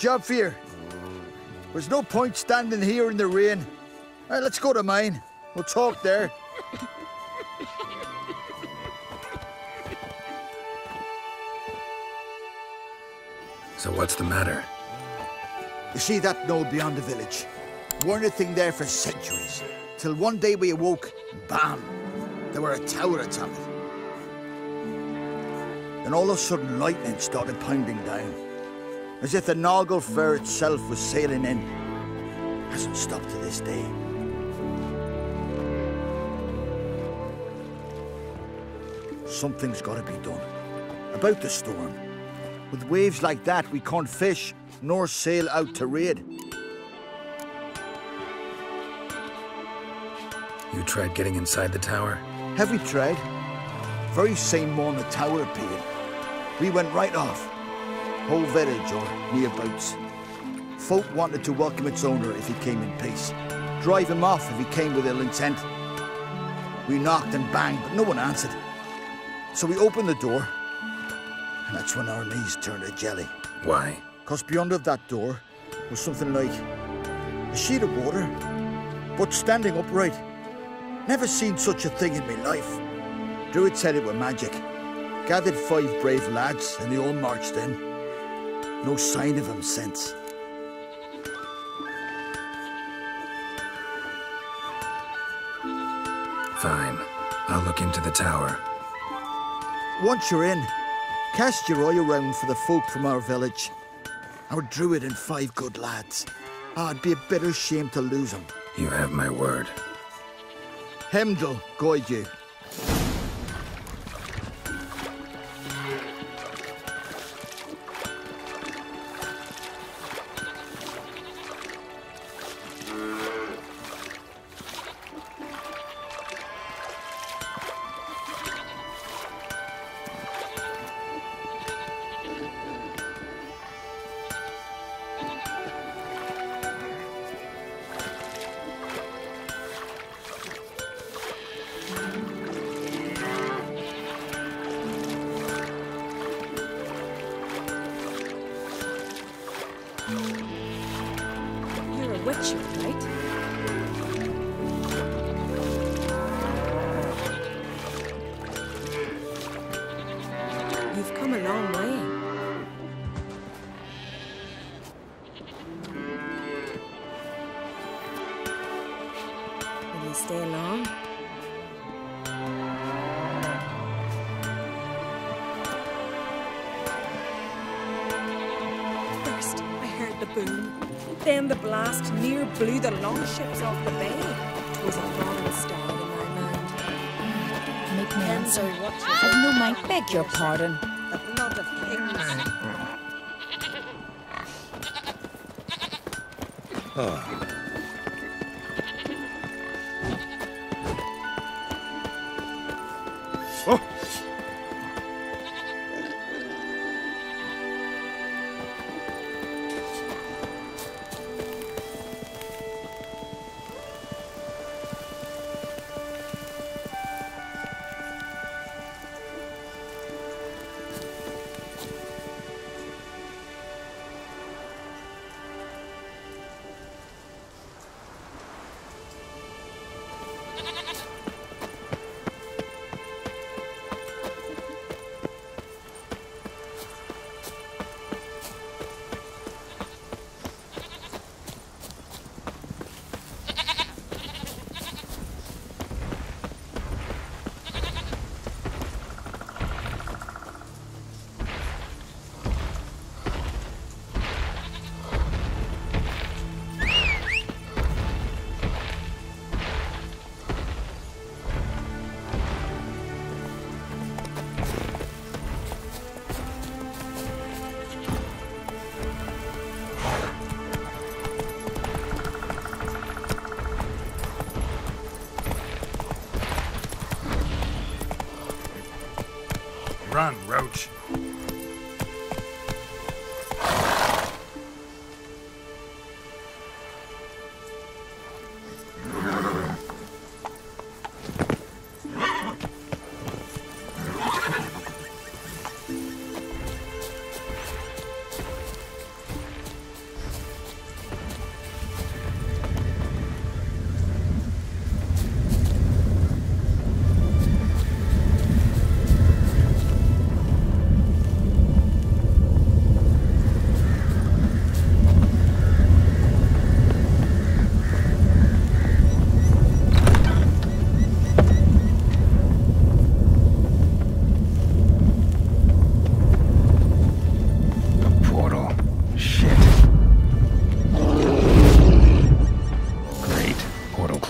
job for you. There's no point standing here in the rain. Right, let's go to mine. We'll talk there. So what's the matter? You see that knoll beyond the village? Weren't a thing there for centuries. Till one day we awoke, and bam! There were a tower atop it. Then all of a sudden lightning started pounding down. As if the Naglfar itself was sailing in. Hasn't stopped to this day. Something's gotta be done. About the storm. With waves like that, we can't fish, nor sail out to raid. You tried getting inside the tower? Have we tried? Very same morning the tower appeared. We went right off. Whole village or nearabouts. Folk wanted to welcome its owner if he came in peace. Drive him off if he came with ill intent. We knocked and banged, but no one answered. So we opened the door, and that's when our knees turned to jelly. Why? Because beyond of that door was something like a sheet of water, but standing upright. Never seen such a thing in my life. Druid said it were magic. Gathered five brave lads, and they all marched in. No sign of him since. Fine. I'll look into the tower. Once you're in, cast your eye around for the folk from our village. Our druid and five good lads. Ah, it'd be a bitter shame to lose them. You have my word. Hemdall guide you. You've come a long way. Will you stay long? First, I heard the boom. Then the blast near blew the longships off the bay. Twas a falling star in my mind. Make me answer. I've no mind. Beg your pardon. Blood of kings.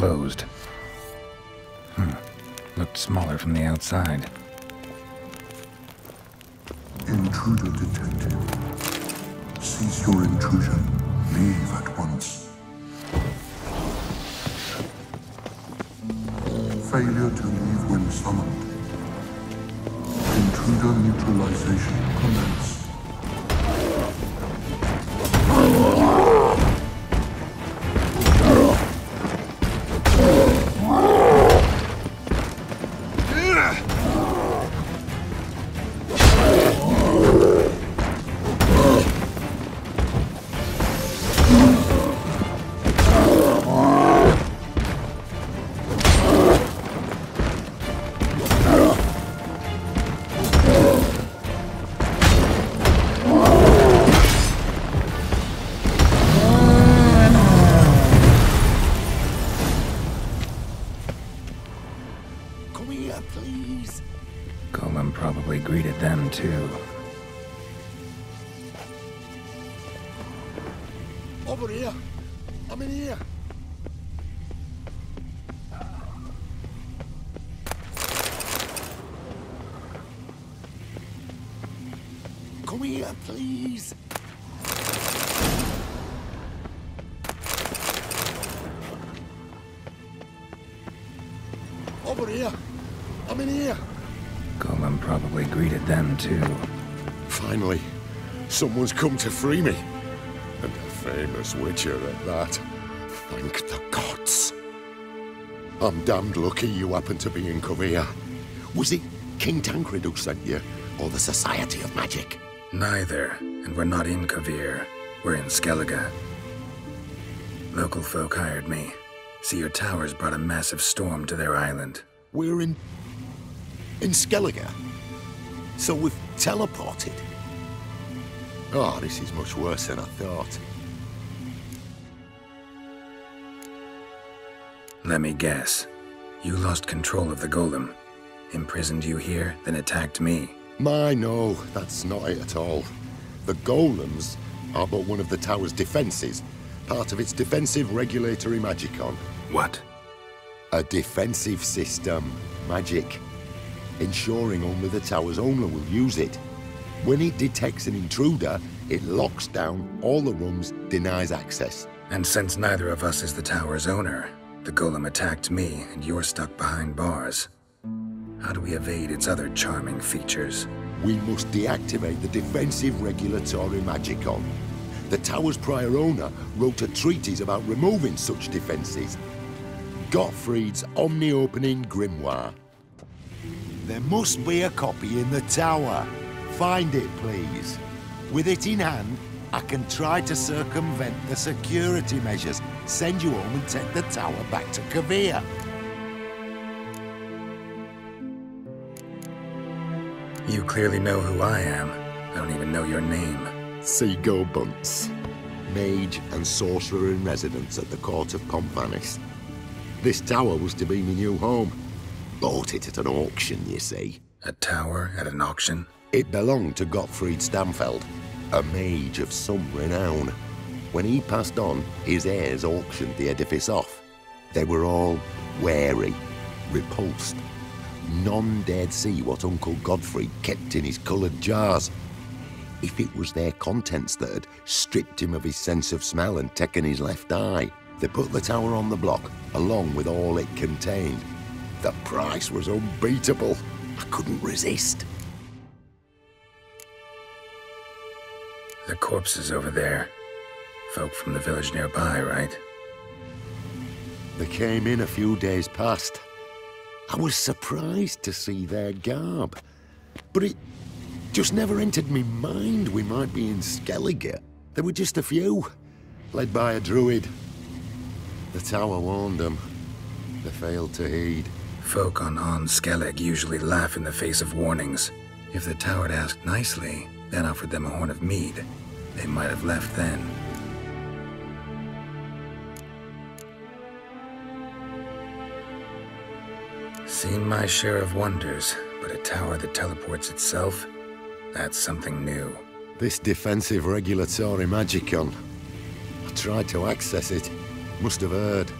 Closed. Hmm. Looked smaller from the outside. Intruder detected. Cease your intrusion. Leave at once. Failure to leave when summoned. Intruder neutralization commence. Over here. I'm in here. Come here, please. Over here. I'm in here. Golem probably greeted them too. Finally, someone's come to free me. And a famous witcher at that. Thank the gods. I'm damned lucky you happen to be in Kovir. Was it King Tancred who sent you, or the Society of Magic? Neither, and we're not in Kovir. We're in Skellige. Local folk hired me. See, your towers brought a massive storm to their island. We're in... in Skellige. So we've teleported. Oh, this is much worse than I thought. Let me guess. You lost control of the golem. Imprisoned you here, then attacked me. My, no, that's not it at all. The golems are but one of the tower's defenses, part of its defensive regulatory magicon. What? A defensive system, magic, ensuring only the tower's owner will use it. When it detects an intruder, it locks down all the rooms, denies access. And since neither of us is the tower's owner, the golem attacked me and you're stuck behind bars. How do we evade its other charming features? We must deactivate the defensive regulatory magicon. The tower's prior owner wrote a treatise about removing such defenses. Gottfried's Omni-Opening Grimoire. There must be a copy in the tower. Find it, please. With it in hand, I can try to circumvent the security measures, send you home and take the tower back to Kovir. You clearly know who I am. I don't even know your name. Seagull Bunce, mage and sorcerer in residence at the court of Pont Vanis. This tower was to be my new home. Bought it at an auction, you see. A tower at an auction? It belonged to Gottfried Stamfeld, a mage of some renown. When he passed on, his heirs auctioned the edifice off. They were all wary, repulsed. None dared see what Uncle Godfrey kept in his coloured jars. If it was their contents that had stripped him of his sense of smell and taken his left eye, they put the tower on the block, along with all it contained. The price was unbeatable. I couldn't resist. The corpses over there. Folk from the village nearby, right? They came in a few days past. I was surprised to see their garb, but it just never entered me mind we might be in Skellige. There were just a few, led by a druid. The tower warned them. They failed to heed. Folk on An Skellig usually laugh in the face of warnings. If the tower had asked nicely, then offered them a horn of mead, they might have left then. Seen my share of wonders, but a tower that teleports itself? That's something new. This defensive regulatory magicon. I tried to access it. Must have heard.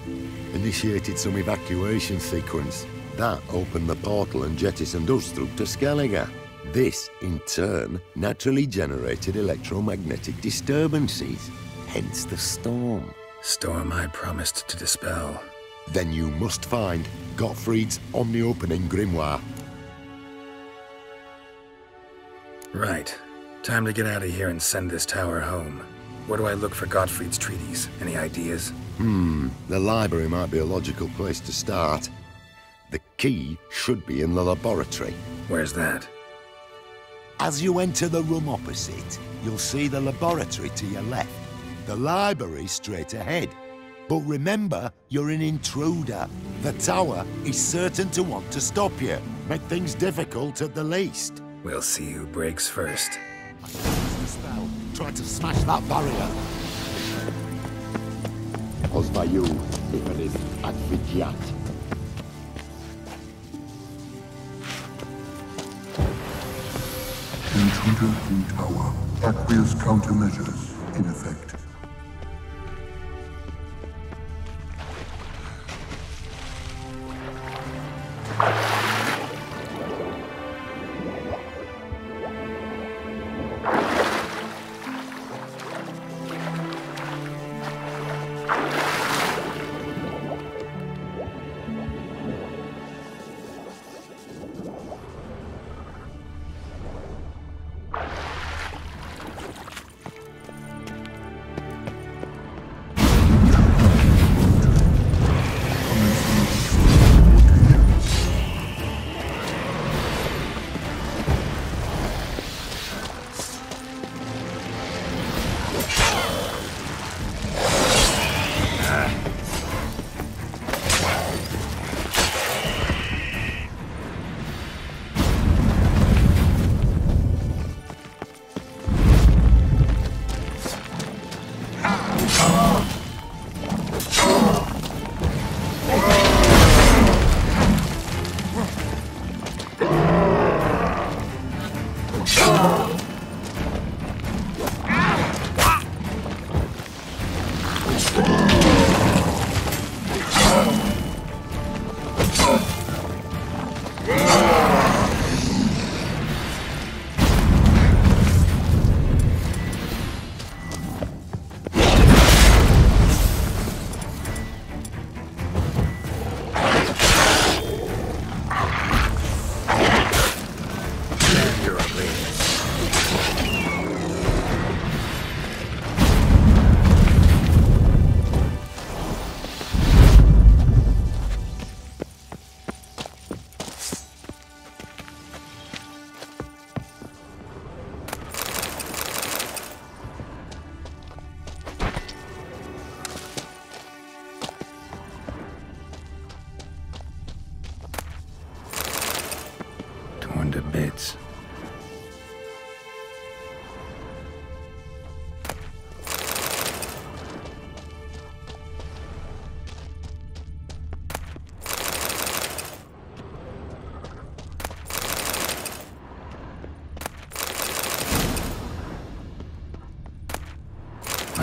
Initiated some evacuation sequence. That opened the portal and jettisoned us through to Skellige. This, in turn, naturally generated electromagnetic disturbances. Hence the storm. Storm I promised to dispel. Then you must find Gottfried's omni-opening grimoire. Right. Time to get out of here and send this tower home. Where do I look for Gottfried's treaties? Any ideas? Hmm, the library might be a logical place to start. The key should be in the laboratory. Where's that? As you enter the room opposite, you'll see the laboratory to your left. The library straight ahead. But remember, you're an intruder. The tower is certain to want to stop you. Make things difficult at the least. We'll see who breaks first. Spell. Try to smash that barrier. Pozwaju, Ivanis Advigiat. Intruder in tower. Aqueous countermeasures in effect. Torn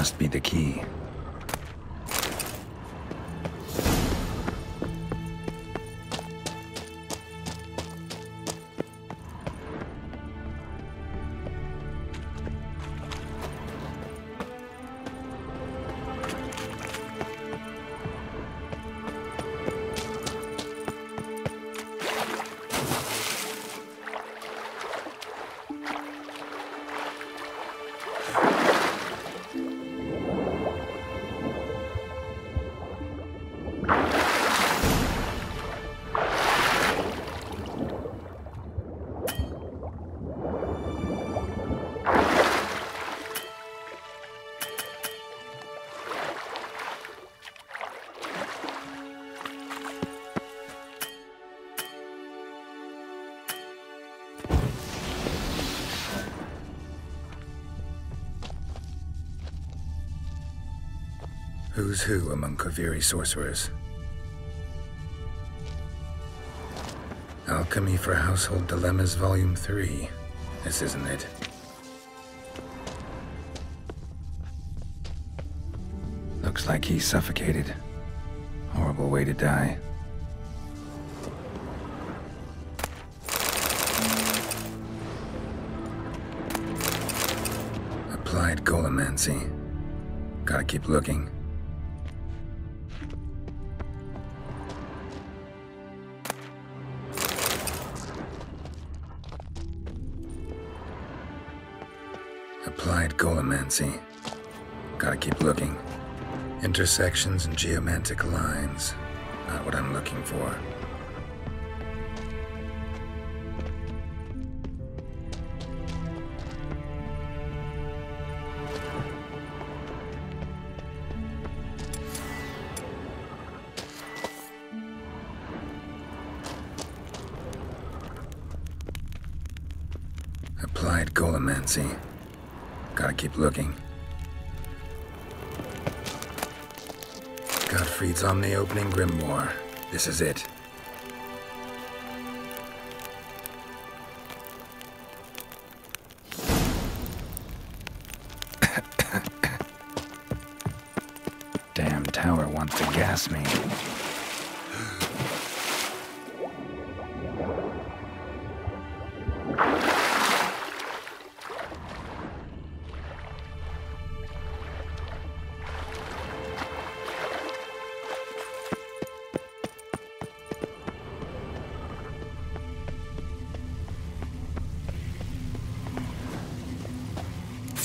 Must be the key. Who's who among Koviri sorcerers? Alchemy for Household Dilemmas, Volume 3. This isn't it. Looks like he's suffocated. Horrible way to die. Applied golemancy. Gotta keep looking. Golemancy. Gotta keep looking. Intersections and geomantic lines. Not what I'm looking for. Applied golemancy. Gotta keep looking. Gottfried's Omni-Opening Grimoire. This is it.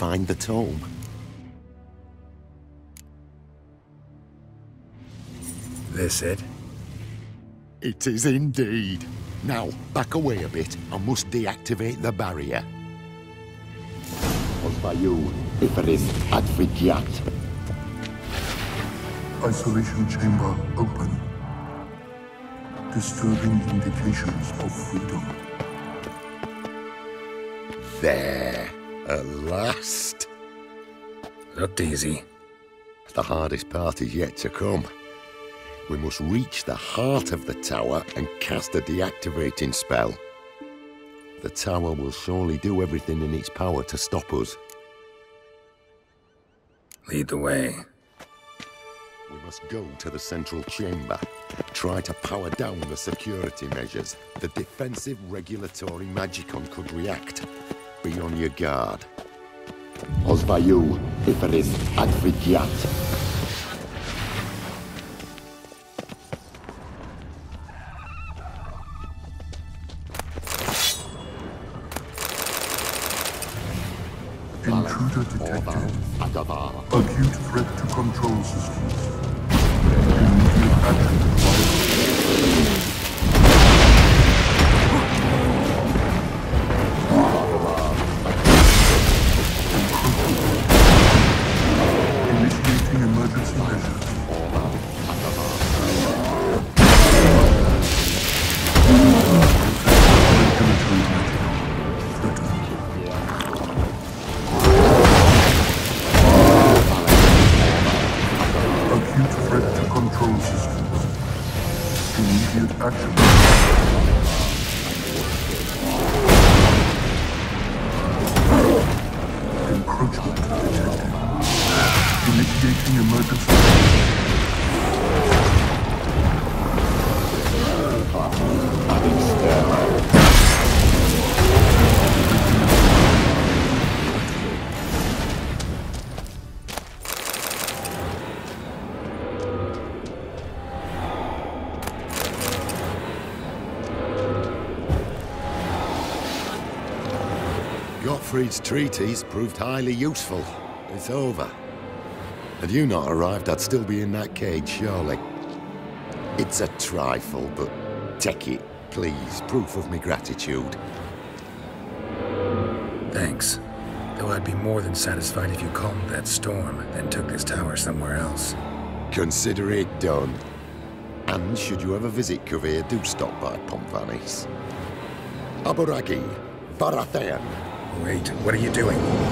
Find the tome. This it? It is indeed. Now, back away a bit. I must deactivate the barrier. Osvayu, Iferis, Advigiat. Isolation chamber open. Disturbing indications of freedom. There. At last. Looked easy. The hardest part is yet to come. We must reach the heart of the tower and cast a deactivating spell. The tower will surely do everything in its power to stop us. Lead the way. We must go to the central chamber. Try to power down the security measures. The defensive regulatory magicon could react. Be on your guard. Osvayu, Iferis, Advigiat. Intruder detected. Acute threat to control systems. Immediate action required. Emergency. Gottfried's treatise proved highly useful. It's over. Had you not arrived, I'd still be in that cage, surely. It's a trifle, but take it, please. Proof of me gratitude. Thanks. Though I'd be more than satisfied if you calmed that storm, then took this tower somewhere else. Consider it done. And should you ever visit Kovir, do stop by Pont Vanis. Aburagi, Barathan. Wait, what are you doing?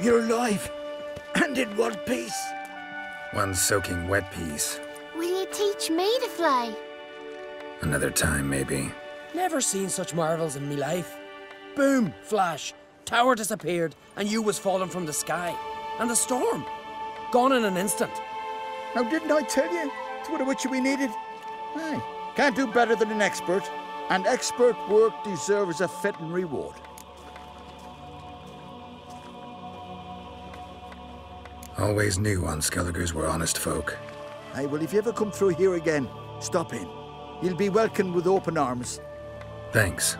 You're alive. And in one piece. One soaking wet piece. Will you teach me to fly? Another time, maybe. Never seen such marvels in me life. Boom, flash, tower disappeared, and you was falling from the sky. And the storm, gone in an instant. Now, didn't I tell you? It's what a witcher we needed. Aye. Can't do better than an expert. And expert work deserves a fitting reward. Always knew on Skelligers were honest folk. Aye, well, if you ever come through here again, stop in. You'll be welcomed with open arms. Thanks.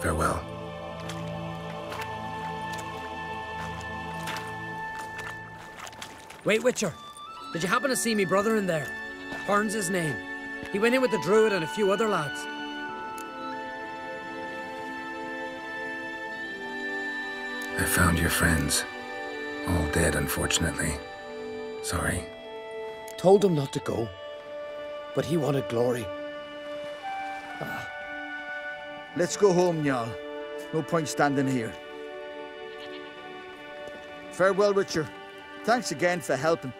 Farewell. Wait, Witcher, did you happen to see me brother in there? Burns his name. He went in with the druid and a few other lads. I found your friends. Dead, unfortunately. Sorry. Told him not to go, but he wanted glory. Ah. Let's go home, Jarl. No point standing here. Farewell, Richard. Thanks again for helping.